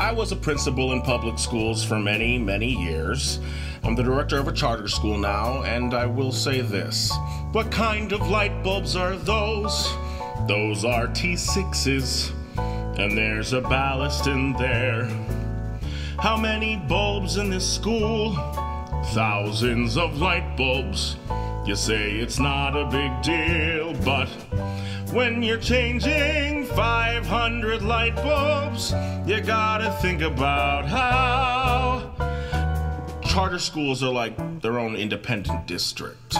I was a principal in public schools for many, many years. I'm the director of a charter school now, and I will say this. What kind of light bulbs are those? Those are T6s, and there's a ballast in there. How many bulbs in this school? Thousands of light bulbs. You say it's not a big deal, but when you're changing 500 light bulbs, you gotta think about how charter schools are like their own independent district.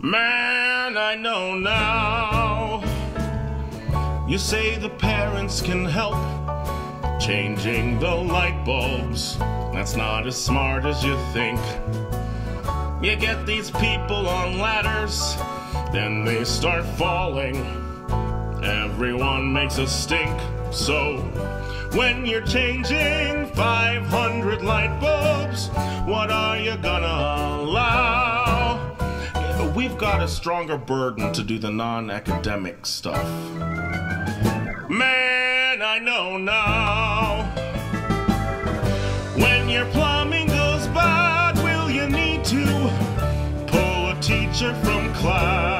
Man, I know now. You say the parents can help changing the light bulbs. That's not as smart as you think. You get these people on ladders, then they start falling. Everyone makes a stink. So, when you're changing 500 light bulbs, what are you gonna allow? We've got a stronger burden to do the non academic stuff. Man, I know now. When your plumbing goes bad, will you need to pull a teacher from class?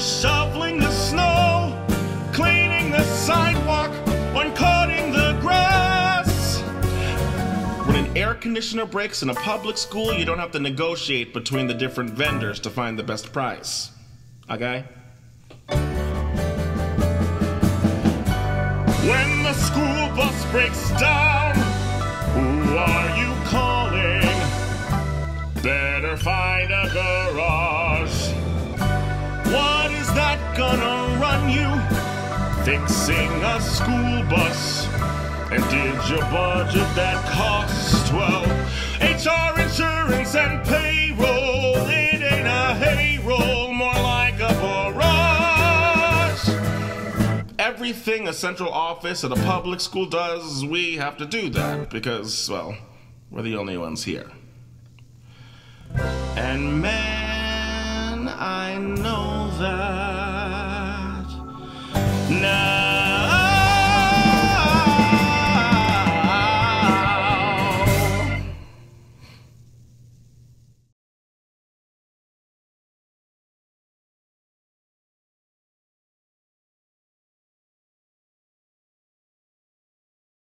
Shoveling the snow, cleaning the sidewalk, the grass? When an air conditioner breaks in a public school, you don't have to negotiate between the different vendors to find the best price. Okay? When the school bus breaks down, who are you calling? Better find a garage. Gonna run you? Fixing a school bus. And did you budget that cost? Well, HR, insurance, and payroll. It ain't a hay roll, more like a barrage. Everything a central office at a public school does, we have to do that because, well, we're the only ones here. And man, I know that.